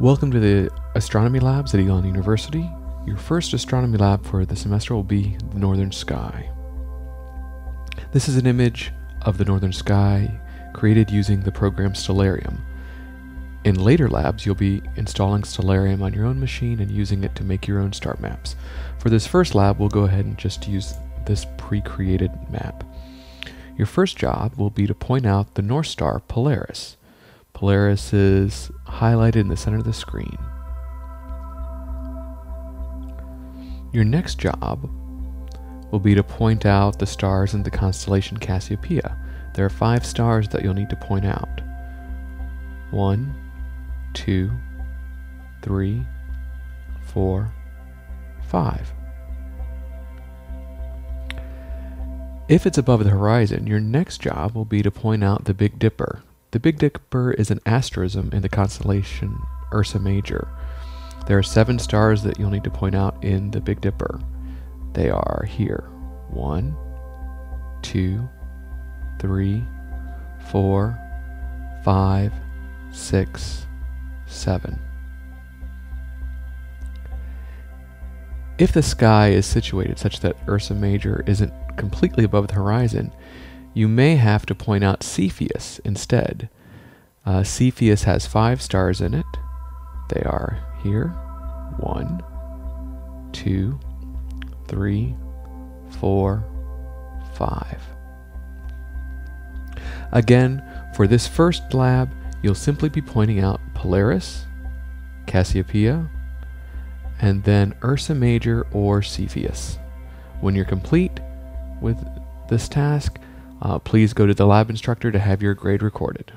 Welcome to the Astronomy Labs at Elon University. Your first astronomy lab for the semester will be the northern sky. This is an image of the northern sky created using the program Stellarium. In later labs, you'll be installing Stellarium on your own machine and using it to make your own star maps. For this first lab, we'll go ahead and just use this pre-created map. Your first job will be to point out the North Star Polaris. Polaris is highlighted in the center of the screen. Your next job will be to point out the stars in the constellation Cassiopeia. There are five stars that you'll need to point out. One, two, three, four, five. If it's above the horizon, your next job will be to point out the Big Dipper. The Big Dipper is an asterism in the constellation Ursa Major. There are seven stars that you'll need to point out in the Big Dipper. They are here one, two, three, four, five, six, seven. If the sky is situated such that Ursa Major isn't completely above the horizon, you may have to point out Cepheus instead. Uh, Cepheus has five stars in it. They are here one, two, three, four, five. Again, for this first lab, you'll simply be pointing out Polaris, Cassiopeia, and then Ursa Major or Cepheus. When you're complete with this task, uh, please go to the lab instructor to have your grade recorded.